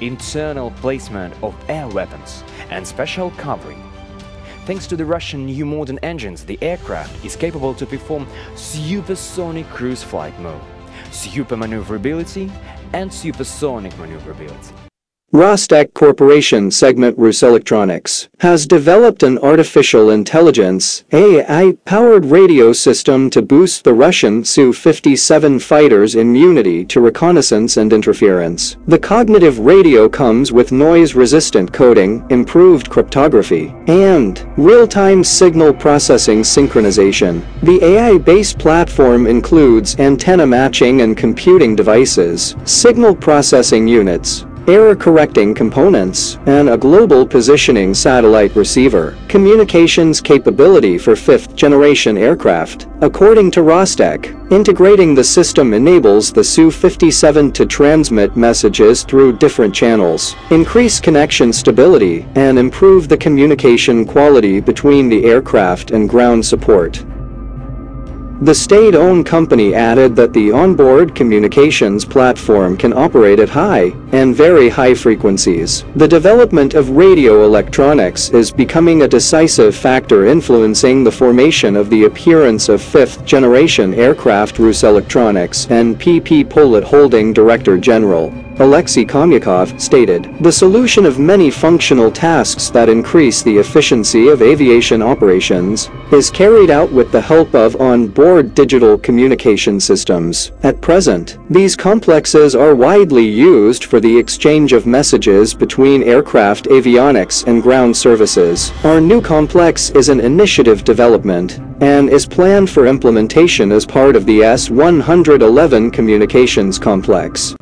internal placement of air weapons, and special covering. Thanks to the Russian new modern engines, the aircraft is capable to perform supersonic cruise flight mode, super maneuverability, and supersonic maneuverability. Rostec Corporation segment Ruselectronics has developed an artificial intelligence AI-powered radio system to boost the Russian Su-57 fighters' immunity to reconnaissance and interference. The cognitive radio comes with noise-resistant coding, improved cryptography, and real-time signal processing synchronization. The AI-based platform includes antenna matching and computing devices, signal processing units, error-correcting components, and a global positioning satellite receiver. Communications capability for fifth-generation aircraft. According to Rostec, integrating the system enables the Su-57 to transmit messages through different channels, increase connection stability, and improve the communication quality between the aircraft and ground support. The state-owned company added that the onboard communications platform can operate at high and very high frequencies. The development of radio electronics is becoming a decisive factor influencing the formation of the appearance of fifth-generation aircraft Ruselectronics and PP Pollet Holding Director General. Aleksey Komyakov stated, the solution of many functional tasks that increase the efficiency of aviation operations is carried out with the help of on-board digital communication systems. At present, these complexes are widely used for the exchange of messages between aircraft avionics and ground services. Our new complex is an initiative development and is planned for implementation as part of the S-111 communications complex.